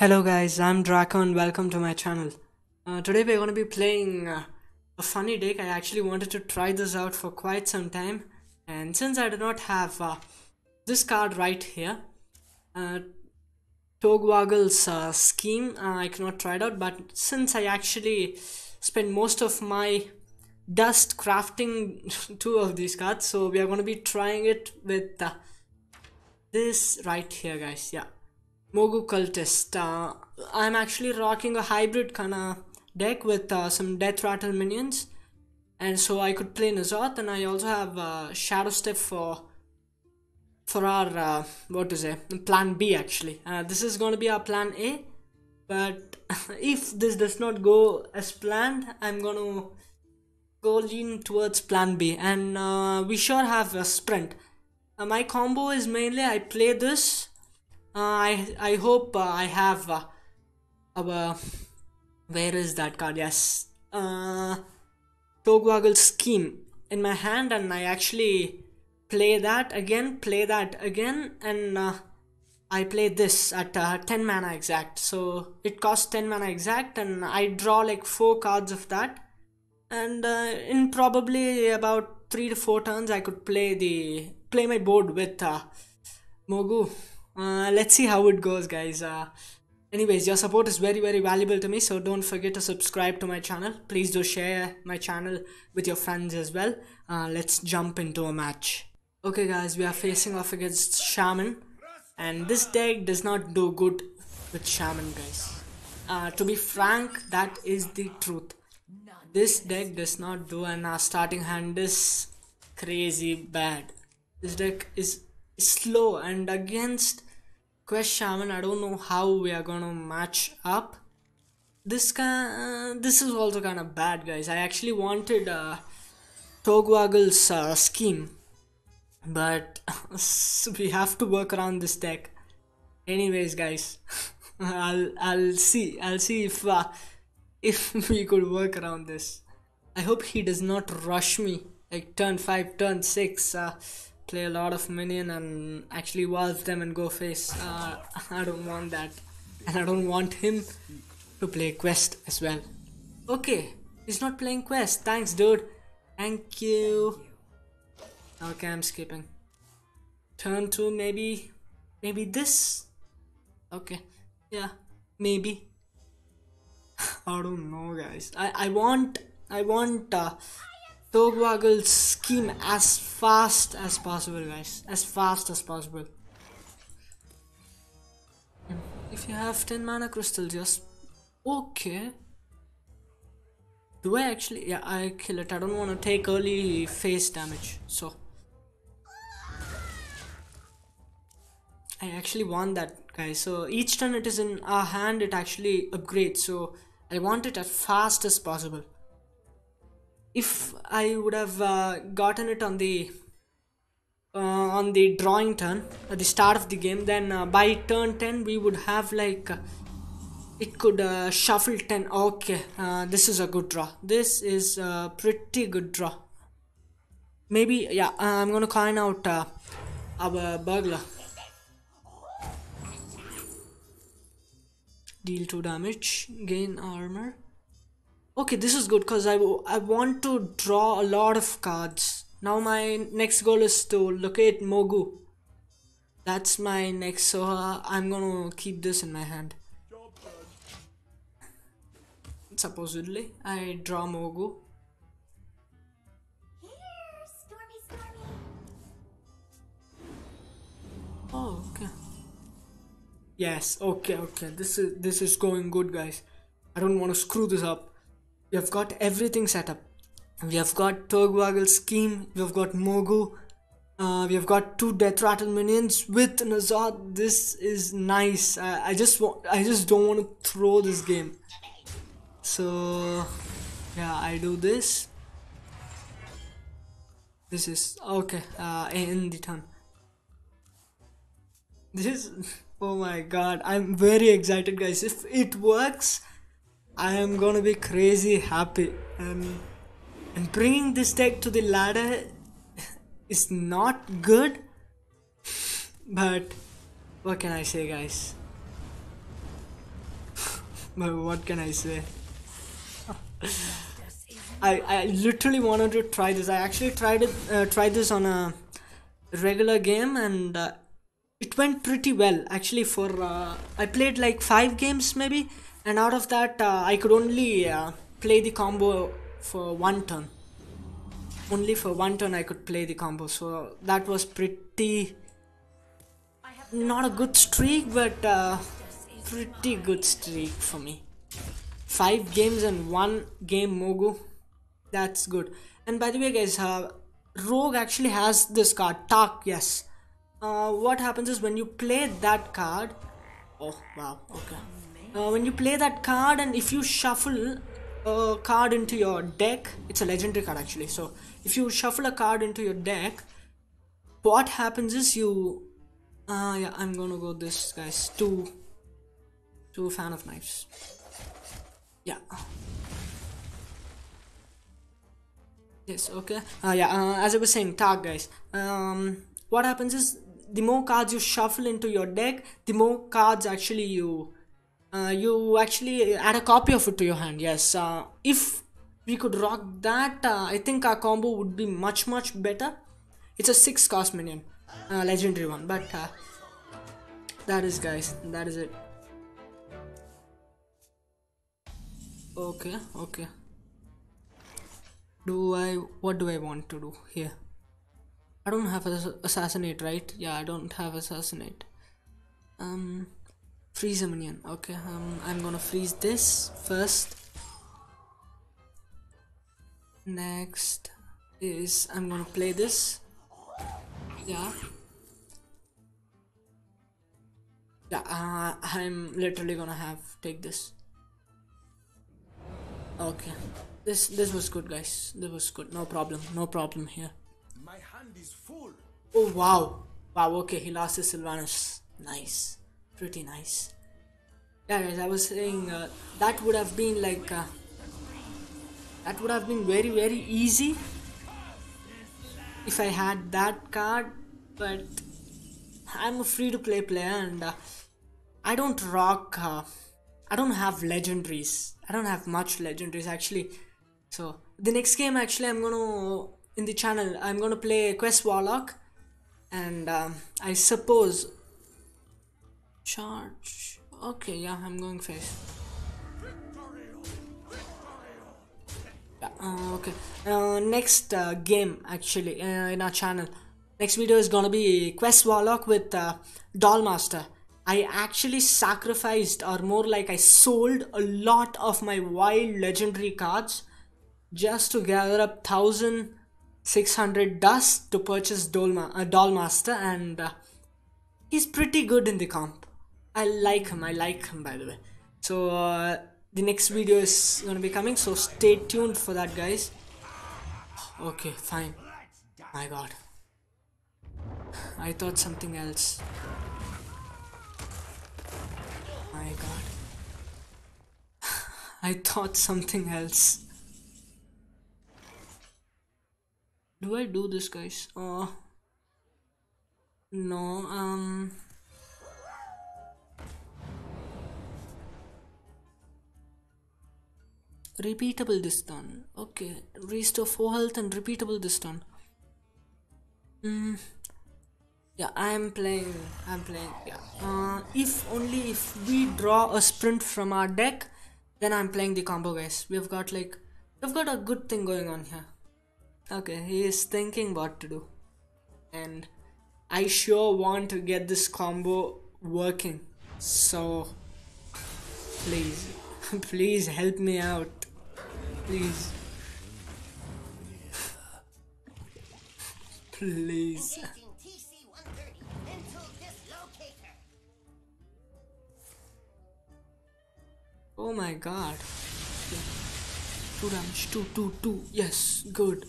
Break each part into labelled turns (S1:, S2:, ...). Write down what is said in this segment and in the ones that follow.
S1: Hello guys, I'm Draco and welcome to my channel. Uh, today we're going to be playing uh, a funny deck. I actually wanted to try this out for quite some time and since I do not have uh, this card right here, uh, Togwaggle's uh, scheme, uh, I cannot try it out but since I actually spent most of my dust crafting two of these cards so we are going to be trying it with uh, this right here guys, yeah. Mogu Cultist. Uh, I'm actually rocking a hybrid kind of deck with uh, some Death Rattle minions. And so I could play N'Zoth and I also have uh, Shadow Step for for our, uh, what to say, plan B actually. Uh, this is going to be our plan A. But if this does not go as planned, I'm going to go lean towards plan B. And uh, we sure have a sprint. My combo is mainly I play this I I hope uh, I have uh, where is that card? Yes, uh, Togwaggle scheme in my hand, and I actually play that again, play that again, and uh, I play this at uh, 10 mana exact. So it costs 10 mana exact, and I draw like four cards of that, and uh, in probably about three to four turns, I could play the play my board with uh, Mogu uh, let's see how it goes guys. Uh, anyways your support is very very valuable to me so don't forget to subscribe to my channel. Please do share my channel with your friends as well. Uh, let's jump into a match. Okay guys we are facing off against shaman and this deck does not do good with shaman guys. Uh, to be frank that is the truth. This deck does not do and our starting hand is crazy bad. This deck is slow and against Quest Shaman, I don't know how we are gonna match up. This kind, uh, this is also kind of bad, guys. I actually wanted uh, Togwaggle's uh, scheme, but we have to work around this deck. Anyways, guys, I'll I'll see I'll see if uh, if we could work around this. I hope he does not rush me like turn five, turn six. Uh, play a lot of minion and actually waltz them and go face. Uh, I don't want that. And I don't want him to play quest as well. Okay, he's not playing quest. Thanks, dude. Thank you. Okay, I'm skipping. Turn two, maybe, maybe this. Okay, yeah, maybe. I don't know, guys. I I want I want uh, Togwaggle's scheme as fast as possible guys. As fast as possible. If you have 10 mana crystals just okay. Do I actually yeah I kill it. I don't want to take early face damage so. I actually want that guys. So each turn it is in our hand it actually upgrades. So I want it as fast as possible if I would have uh, gotten it on the uh, on the drawing turn at the start of the game then uh, by turn 10 we would have like uh, it could uh, shuffle 10 okay uh, this is a good draw. This is a pretty good draw. Maybe yeah I'm gonna coin out our burglar. Deal 2 damage gain armor Okay, this is good because I, I want to draw a lot of cards. Now my next goal is to locate Mogu. That's my next, so uh, I'm gonna keep this in my hand. Supposedly, I draw Mogu. Oh, okay. Yes, okay, okay. This is this is going good, guys. I don't want to screw this up we have got everything set up. We have got Togwaggle scheme, we have got Mogu, uh, we have got two Death Rattle minions with N'Zoth. This is nice. I, I just want, I just don't want to throw this game. So yeah, I do this. This is okay. Uh, in the turn. This, is. oh my god, I'm very excited, guys. If it works, I am gonna be crazy happy and and bringing this deck to the ladder is not good but what can I say guys but what can I say? I, I literally wanted to try this. I actually tried it uh, tried this on a regular game and uh, it went pretty well actually for uh, I played like 5 games maybe and out of that uh, I could only uh, play the combo for one turn. Only for one turn I could play the combo so that was pretty not a good streak but uh, pretty good streak for me. 5 games and 1 game Mogu that's good. And by the way, guys, uh, Rogue actually has this card, Tark, yes. Uh, what happens is when you play that card, oh wow, okay. Uh, when you play that card and if you shuffle a card into your deck, it's a legendary card actually. So if you shuffle a card into your deck, what happens is you, uh, yeah, I'm gonna go this guys, two, two fan of knives. Yeah. Yes, okay. Uh, yeah, uh, as I was saying, Tark guys. Um, what happens is the more cards you shuffle into your deck, the more cards actually you uh, you actually add a copy of it to your hand. Yes, uh, if we could rock that, uh, I think our combo would be much much better. It's a six cost minion, uh, legendary one, but uh, that is guys, that is it. Okay, okay do I what do I want to do here I don't have assassinate right yeah I don't have assassinate um freeze a minion okay um I'm gonna freeze this first next is I'm gonna play this yeah yeah uh, I'm literally gonna have take this okay this this was good, guys. This was good. No problem. No problem here.
S2: My hand is full.
S1: Oh wow, wow. Okay, he lost his Sylvanas. Nice, pretty nice. Yeah, guys. I was saying uh, that would have been like uh, that would have been very very easy if I had that card, but I'm a free to play player and uh, I don't rock. Uh, I don't have legendaries. I don't have much legendaries actually. So the next game actually I'm gonna in the channel I'm gonna play Quest Warlock and um, I suppose charge. Okay yeah I'm going face yeah, uh, okay. Uh, next uh, game actually uh, in our channel. Next video is gonna be Quest Warlock with uh, Dollmaster. I actually sacrificed or more like I sold a lot of my wild legendary cards just to gather up 1600 dust to purchase Dolma, uh, Dollmaster and he's pretty good in the comp. I like him, I like him by the way. So uh, the next video is gonna be coming so stay tuned for that guys. Okay, fine. My god. I thought something else. My god. I thought something else. do I do this guys Oh, no um repeatable this turn okay restore 4 health and repeatable this turn mm. yeah i am playing i'm playing yeah uh, if only if we draw a sprint from our deck then i'm playing the combo guys we've got like we've got a good thing going on here Okay, he is thinking what to do. And I sure want to get this combo working. So, please, please help me out. Please. please. Oh my god. Two damage, two, two, two. Yes, good.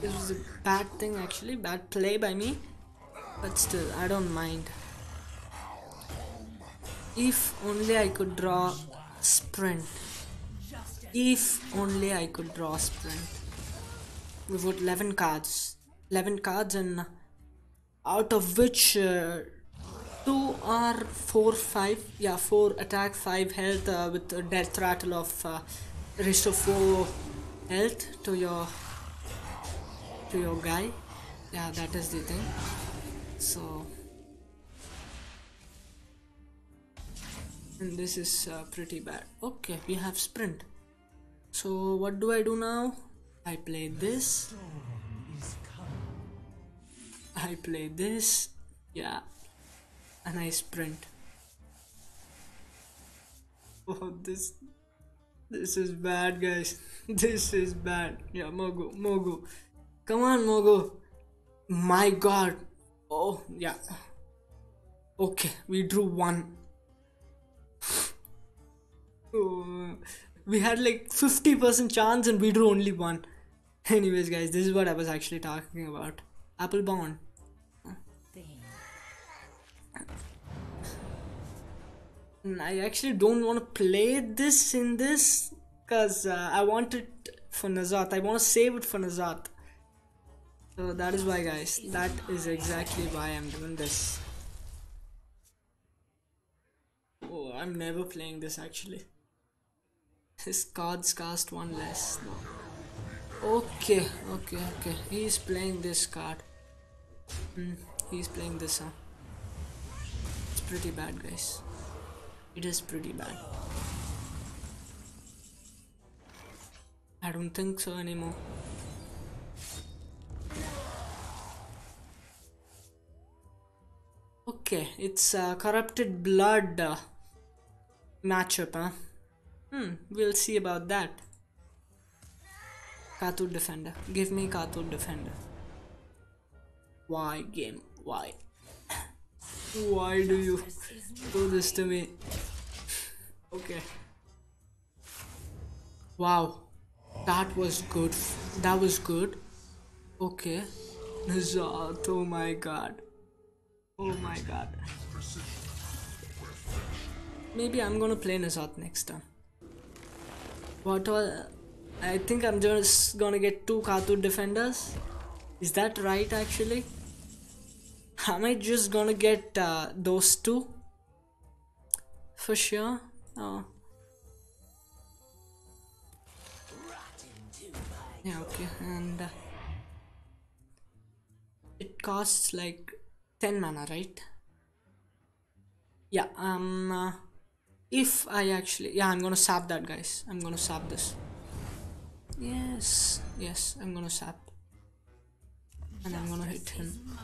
S1: This was a bad thing actually, bad play by me. But still, I don't mind. If only I could draw sprint. If only I could draw sprint. we've got 11 cards 11 cards and out of which uh, two are 4 5 yeah 4 attack 5 health uh, with a death rattle of uh, restore 4 health to your to your guy. Yeah that is the thing. So and this is uh, pretty bad. Okay we have sprint. So what do I do now? I play this. I play this. Yeah. And I sprint. Oh this this is bad guys. This is bad. Yeah Mogu Mogu come on Mogu my god oh yeah okay we drew one we had like 50% chance and we drew only one. Anyways, guys, this is what I was actually talking about. Apple Bond. I actually don't want to play this in this because uh, I want it for N'Zoth. I want to save it for N'Zoth. So that is why, guys. That is exactly why I'm doing this. Oh, I'm never playing this actually. His cards cast one less. Okay, okay, okay. He's playing this card. Hmm, he's playing this, huh? It's pretty bad, guys. It is pretty bad. I don't think so anymore. Okay, it's uh, corrupted blood uh, matchup, huh? Hmm, we'll see about that. Khartut Defender. Give me Khartut Defender. Why, game? Why? Why do you do this to me? okay. Wow. That was good. That was good. Okay. N'Zoth, oh my god. Oh my god. Maybe I'm gonna play N'Zoth next time. What was. I think I'm just gonna get two Khartut defenders. Is that right actually? Am I just gonna get uh, those two? For sure? Oh. Yeah, okay, and uh, it costs like 10 mana, right? Yeah, um, uh, if I actually, yeah, I'm gonna sap that, guys. I'm gonna sap this. Yes, yes, I'm gonna sap. And I'm gonna hit him.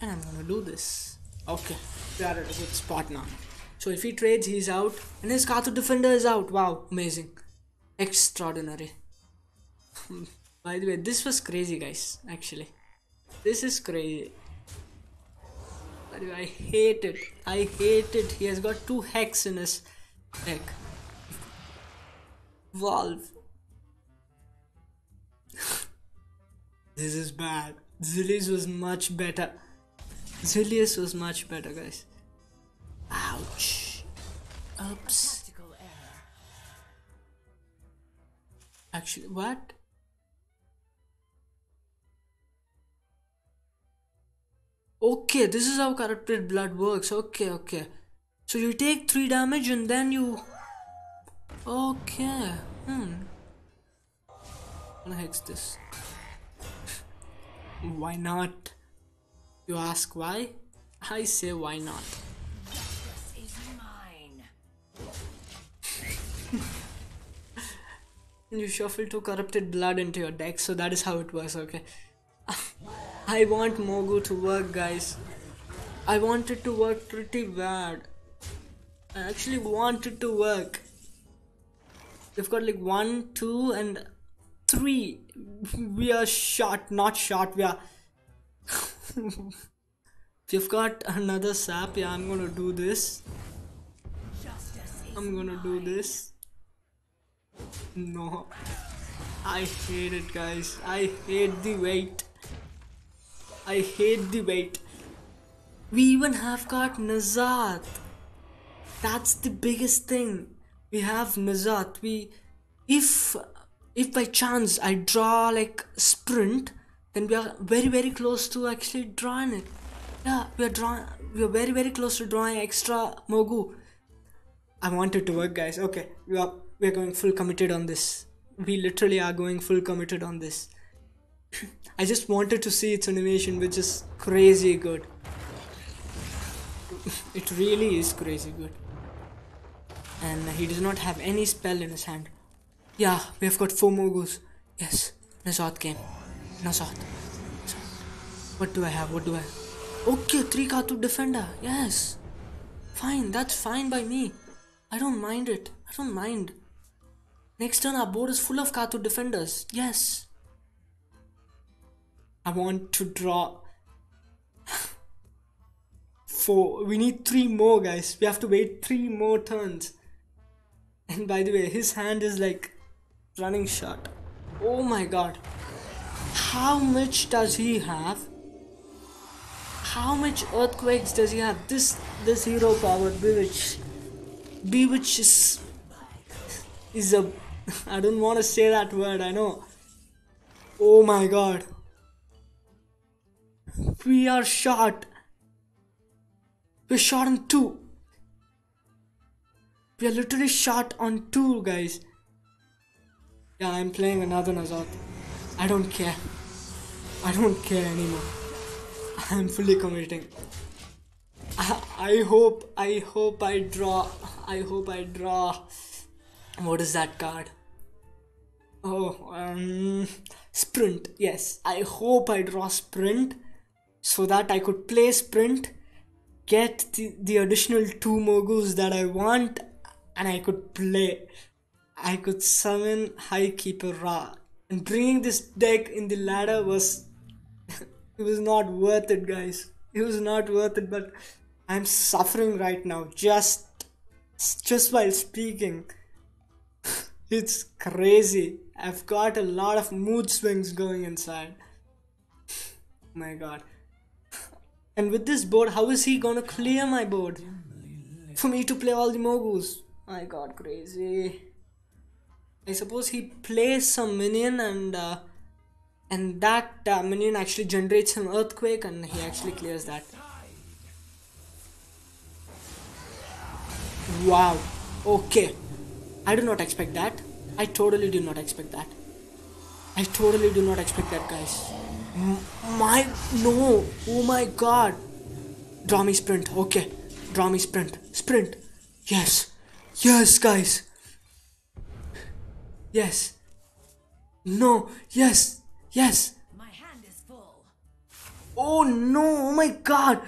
S1: And I'm gonna do this. Okay, we are at a good spot now. So if he trades, he's out. And his Khartut defender is out. Wow, amazing. Extraordinary. By the way, this was crazy, guys, actually. This is crazy. By the way, I hate it. I hate it. He has got two hex in his deck. Valve. this is bad. Zilius was much better. Zilius was much better, guys. Ouch. Oops. Actually, what? Okay, this is how corrupted blood works. Okay, okay. So you take 3 damage and then you... Okay. Hmm. I'm gonna hex this. why not? You ask why? I say why not. you shuffle two corrupted blood into your deck, so that is how it works, okay? I want Mogu to work, guys. I want it to work pretty bad. I actually want it to work. We've got like one, two, and three. We are shot, not shot. We are. We've got another sap. Yeah, I'm gonna do this. I'm gonna do this. No. I hate it, guys. I hate the weight. I hate the weight. We even have got N'Zoth. That's the biggest thing. We have N'Zoth. We, if if by chance I draw like sprint, then we are very very close to actually drawing it. Yeah, we are drawing. We are very very close to drawing extra Mogu. I want it to work, guys. Okay, we are we are going full committed on this. We literally are going full committed on this. I just wanted to see its animation, which is crazy good. it really is crazy good. And he does not have any spell in his hand. Yeah, we have got four Mogus. Yes, N'Zoth came. N'Zoth. What do I have? What do I Okay, three Khartut defender. Yes. Fine, that's fine by me. I don't mind it. I don't mind. Next turn, our board is full of Khartut defenders. Yes. I want to draw four. We need three more, guys. We have to wait three more turns. And by the way, his hand is like running short. Oh my god. How much does he have? How much earthquakes does he have? This this hero powered Bewitch. Bewitch is is a I don't want to say that word, I know. Oh my god. We are shot. We're shot on two. We are literally shot on two, guys. Yeah, I'm playing another N'Zoth. I don't care. I don't care anymore. I'm fully committing. I, I hope, I hope I draw. I hope I draw. What is that card? Oh, um, sprint. Yes, I hope I draw sprint so that I could play sprint, get the, the additional two Mogus that I want, and I could play. I could summon High Keeper Ra. And bringing this deck in the ladder was. it was not worth it, guys. It was not worth it, but I'm suffering right now just. just while speaking. it's crazy. I've got a lot of mood swings going inside. my god. And with this board, how is he gonna clear my board? For me to play all the Mogus. My god, crazy. I suppose he plays some minion and uh, and that uh, minion actually generates an earthquake and he actually clears that. Wow. Okay. I do not expect that. I totally do not expect that. I totally do not expect that, guys. My no. Oh my god. Draw me sprint. Okay. Draw me sprint. Sprint. Yes. Yes, guys. Yes. No. Yes. Yes.
S3: My hand is full.
S1: Oh no. Oh my god.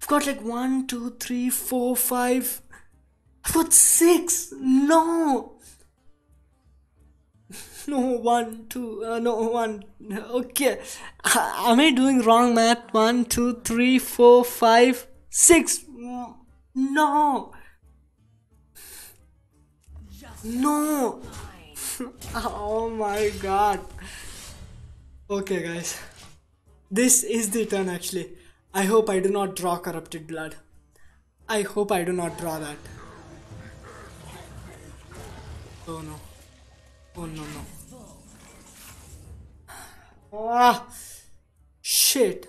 S1: I've got like one, two, three, four, five. I've got six. No. No, one, two, uh, no, one. Okay. Am I doing wrong math? One, two, three, four, five, six. Mm, No. No. oh my god. Okay, guys. This is the turn actually. I hope I do not draw corrupted blood. I hope I do not draw that. Oh no. Oh no no. Ah! Shit.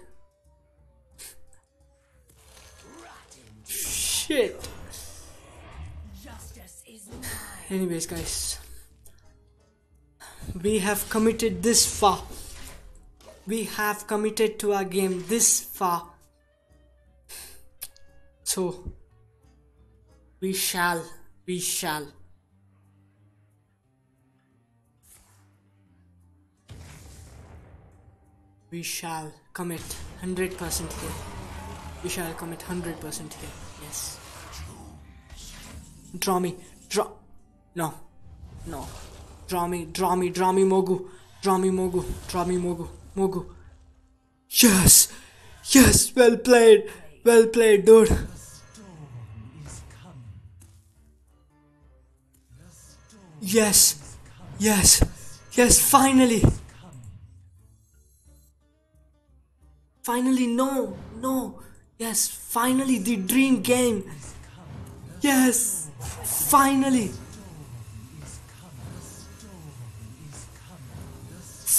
S1: Shit. Anyways, guys, we have committed this far. We have committed to our game this far. So, we shall, we shall. We shall commit 100% here. We shall commit 100% here. Yes. Draw me. Draw. No. No. Draw me. Draw me. Draw me, Mogu. Draw me, Mogu. Draw me, Mogu. Mogu. Yes. Yes. Well played. Well played, dude. Yes. Yes. Yes. Finally. Finally, no. No. Yes. Finally, the dream game. Yes. Finally.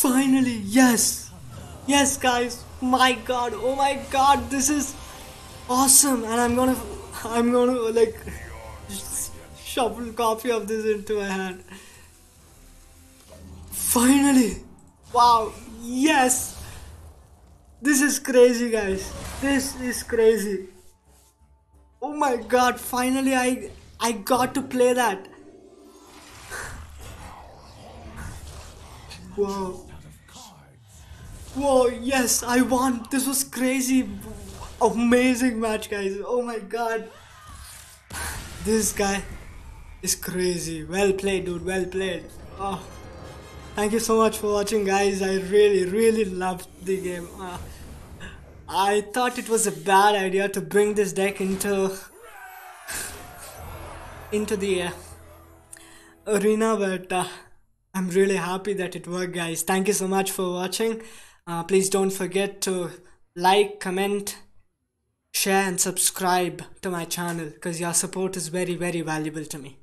S1: Finally, yes! Yes, guys! My god, oh my god, this is awesome! And I'm gonna, I'm gonna like shuffle copy of this into my hand. Finally! Wow, yes! This is crazy, guys. This is crazy. Oh my god, finally I I got to play that. Whoa. Whoa, yes, I won. This was crazy. Amazing match, guys. Oh my god. This guy is crazy. Well played, dude. Well played. Oh. Thank you so much for watching, guys. I really, really loved the game. Uh, I thought it was a bad idea to bring this deck into into the uh, arena, but uh, I'm really happy that it worked, guys. Thank you so much for watching. Uh, please don't forget to like, comment, share, and subscribe to my channel because your support is very, very valuable to me.